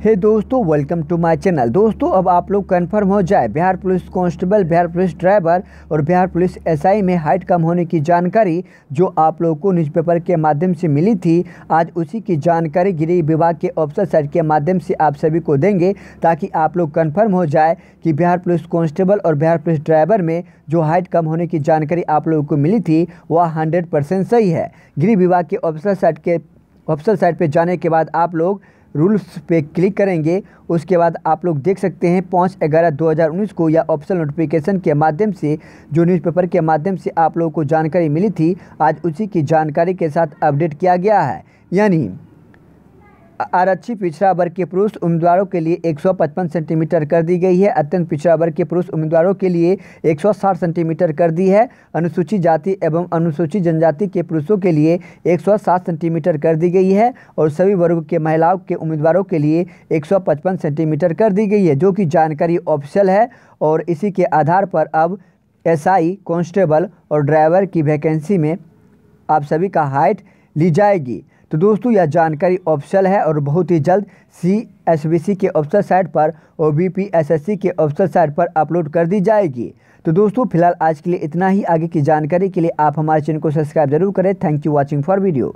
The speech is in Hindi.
हे hey दोस्तों वेलकम टू माय चैनल दोस्तों, अब आप लोग कंफर्म हो जाए, Bihar police constable Bihar police driver और बिहार पुलिस एसआई में हाइट कम होने की जानकारी जो आप लोगों को न्यूज़पेपर के माध्यम से मिली थी, आज उसी की जानकारी गृह विभाग के ऑफिसर साइट के माध्यम से आप सभी को देंगे ताकि आप लोग कन्फर्म हो जाए कि बिहार पुलिस कॉन्स्टेबल और बिहार पुलिस ड्राइवर में जो हाइट कम होने की जानकारी आप लोगों को मिली थी, वह हंड्रेड सही है। गृह विभाग के ऑफिसर साइट के ऑफिसर साइट पर जाने के बाद आप लोग रूल्स पे क्लिक करेंगे, उसके बाद आप लोग देख सकते हैं पाँच ग्यारह दो हज़ार उन्नीस को या ऑप्शन नोटिफिकेशन के माध्यम से, जो न्यूज़पेपर के माध्यम से आप लोगों को जानकारी मिली थी, आज उसी की जानकारी के साथ अपडेट किया गया है। यानी आरक्षी पिछड़ा वर्ग के पुरुष उम्मीदवारों के लिए 155 सेंटीमीटर कर दी गई है। अत्यंत पिछड़ा वर्ग के पुरुष उम्मीदवारों के लिए 160 सेंटीमीटर कर दी है। अनुसूचित जाति एवं अनुसूचित जनजाति के पुरुषों के लिए 107 सेंटीमीटर कर दी गई है और सभी वर्ग के महिलाओं के उम्मीदवारों के लिए एक सौ पचपन सेंटीमीटर कर दी गई है, जो कि जानकारी ऑफिशियल है और इसी के आधार पर अब एस कांस्टेबल और ड्राइवर की वैकेंसी में आप सभी का हाइट ली जाएगी। तो दोस्तों, यह जानकारी ऑप्शनल है और बहुत ही जल्द सी एस बी सी के ऑफिसर साइट पर ओ B P S S C के ऑफिसर साइट पर अपलोड कर दी जाएगी। तो दोस्तों, फ़िलहाल आज के लिए इतना ही। आगे की जानकारी के लिए आप हमारे चैनल को सब्सक्राइब ज़रूर करें। Thank you watching for video